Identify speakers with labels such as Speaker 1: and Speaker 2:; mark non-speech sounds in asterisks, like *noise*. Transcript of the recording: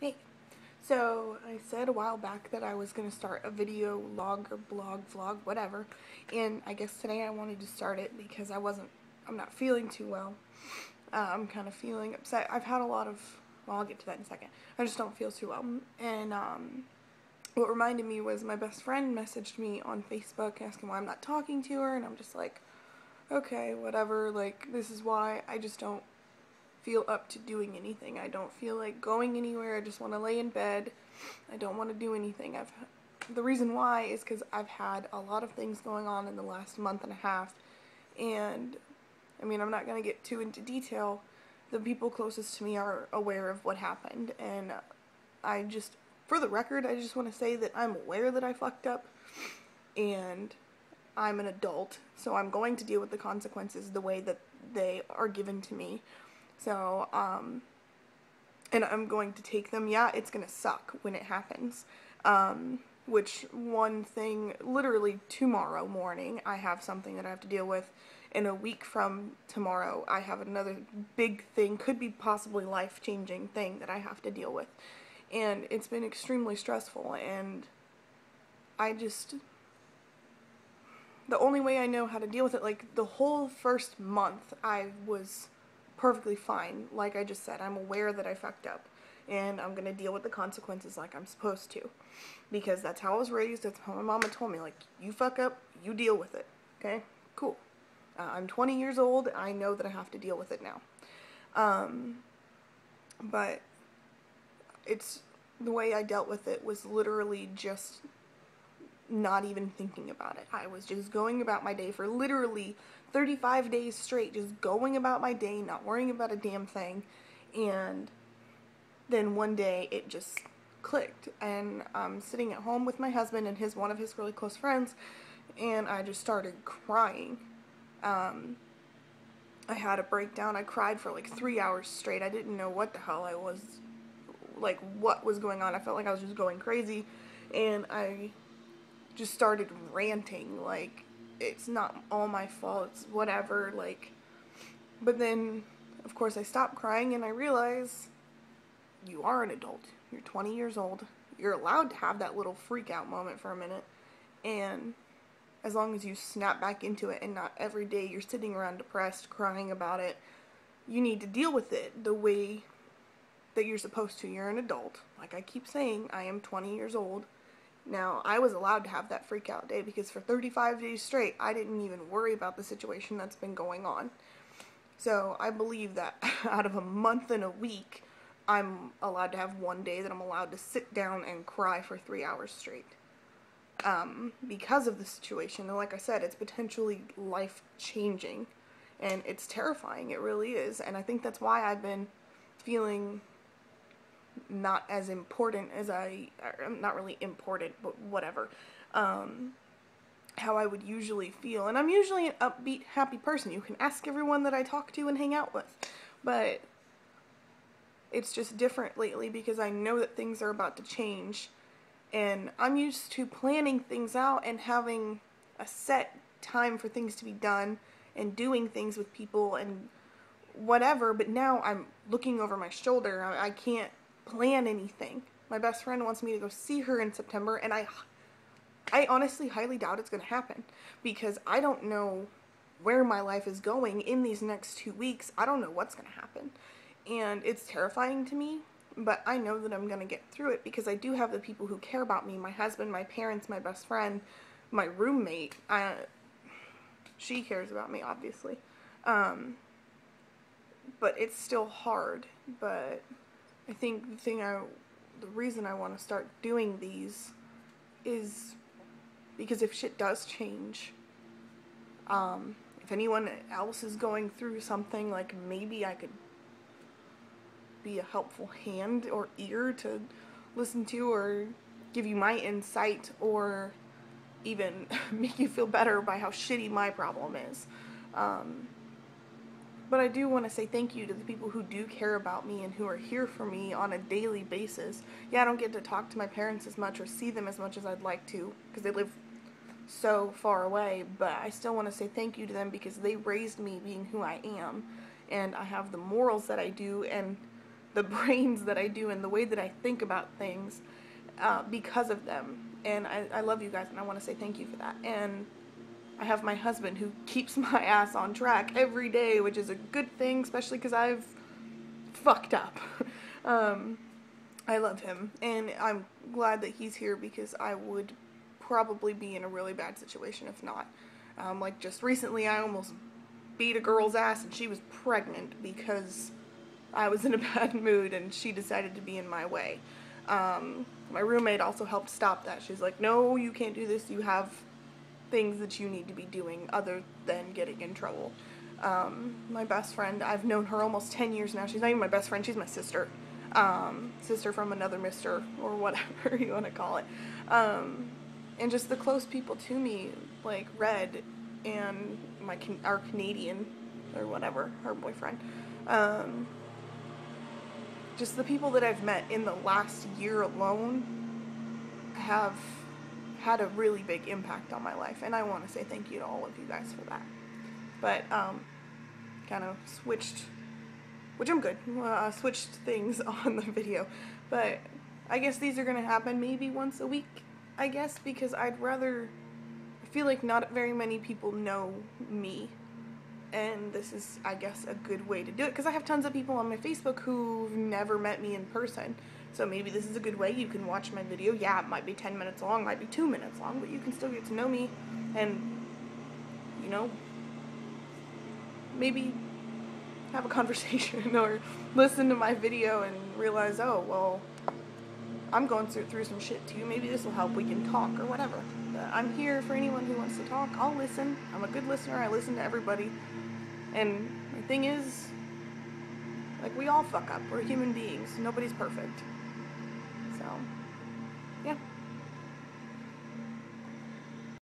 Speaker 1: Hey, so I said a while back that I was going to start a video log or blog, vlog, whatever, and I guess today I wanted to start it because I wasn't, I'm not feeling too well. Uh, I'm kind of feeling upset. I've had a lot of, well, I'll get to that in a second. I just don't feel too well, and um, what reminded me was my best friend messaged me on Facebook asking why I'm not talking to her, and I'm just like, okay, whatever, like, this is why I just don't feel up to doing anything. I don't feel like going anywhere. I just want to lay in bed. I don't want to do anything. I've the reason why is because I've had a lot of things going on in the last month and a half, and I mean I'm not gonna get too into detail. The people closest to me are aware of what happened, and I just, for the record, I just want to say that I'm aware that I fucked up, and I'm an adult, so I'm going to deal with the consequences the way that they are given to me. So, um, and I'm going to take them. Yeah, it's going to suck when it happens. Um, which one thing, literally tomorrow morning, I have something that I have to deal with. In a week from tomorrow, I have another big thing, could be possibly life changing thing that I have to deal with. And it's been extremely stressful, and I just. The only way I know how to deal with it, like the whole first month, I was perfectly fine. Like I just said, I'm aware that I fucked up and I'm gonna deal with the consequences like I'm supposed to. Because that's how I was raised, that's how my mama told me, like, you fuck up, you deal with it. Okay? Cool. Uh, I'm 20 years old, I know that I have to deal with it now. Um, but it's, the way I dealt with it was literally just not even thinking about it. I was just going about my day for literally 35 days straight, just going about my day, not worrying about a damn thing. And then one day it just clicked. And I'm sitting at home with my husband and his one of his really close friends, and I just started crying. Um, I had a breakdown. I cried for like three hours straight. I didn't know what the hell I was, like, what was going on. I felt like I was just going crazy. And I just started ranting like it's not all my fault it's whatever like but then of course I stopped crying and I realized you are an adult you're 20 years old you're allowed to have that little freak out moment for a minute and as long as you snap back into it and not every day you're sitting around depressed crying about it you need to deal with it the way that you're supposed to. You're an adult. Like I keep saying I am 20 years old now, I was allowed to have that freak out day because for 35 days straight, I didn't even worry about the situation that's been going on. So I believe that *laughs* out of a month and a week, I'm allowed to have one day that I'm allowed to sit down and cry for three hours straight. Um, because of the situation. And like I said, it's potentially life changing. And it's terrifying. It really is. And I think that's why I've been feeling not as important as I, not really important, but whatever, um, how I would usually feel. And I'm usually an upbeat, happy person. You can ask everyone that I talk to and hang out with. But it's just different lately because I know that things are about to change. And I'm used to planning things out and having a set time for things to be done and doing things with people and whatever. But now I'm looking over my shoulder. I, I can't plan anything. My best friend wants me to go see her in September, and I, I honestly highly doubt it's going to happen because I don't know where my life is going in these next two weeks. I don't know what's going to happen, and it's terrifying to me. But I know that I'm going to get through it because I do have the people who care about me my husband, my parents, my best friend, my roommate. I, she cares about me, obviously. Um, but it's still hard. But I think the thing I, the reason I want to start doing these is because if shit does change, um, if anyone else is going through something, like maybe I could be a helpful hand or ear to listen to or give you my insight or even *laughs* make you feel better by how shitty my problem is. Um, but I do want to say thank you to the people who do care about me and who are here for me on a daily basis. Yeah, I don't get to talk to my parents as much or see them as much as I'd like to because they live so far away, but I still want to say thank you to them because they raised me being who I am and I have the morals that I do and the *laughs* brains that I do and the way that I think about things uh, because of them. And I, I love you guys, and I want to say thank you for that. And I have my husband who keeps *laughs* my ass on track every day, which is a good thing, especially because I've fucked up. *laughs* um, I love him, and I'm glad that he's here because I would probably be in a really bad situation if not. Um, like just recently, I almost beat a girl's ass, and she was pregnant because I was in a *laughs* bad mood and she decided to be in my way. Um, my roommate also helped stop that. She's like, no, you can't do this. You have things that you need to be doing other than getting in trouble. Um, my best friend, I've known her almost 10 years now. She's not even my best friend, she's my sister. Um, sister from another mister, or whatever *laughs* you want to call it. Um, and just the close people to me, like Red and my our Canadian, or whatever, her boyfriend. Um, just the people that I've met in the last year alone have had a really big impact on my life, and I want to say thank you to all of you guys for that. But um, kind of switched, which I'm good. Uh, switched things *laughs* on the video, but I guess these are gonna happen maybe once a week. I guess because I'd rather. I feel like not very many people know me and this is i guess a good way to do it because i have tons of people on my facebook who've never met me in person so maybe this is a good way you can watch my video yeah it might be 10 minutes long might be 2 minutes long but you can still get to know me and you know maybe have a *laughs* conversation or listen to my video and realize oh well i'm going through, through some shit too maybe this will help we can talk or whatever I'm here for anyone who wants to talk. I'll listen. I'm a good listener. I listen to everybody. And the thing is, like, we all fuck up. We're human beings. Nobody's perfect. So,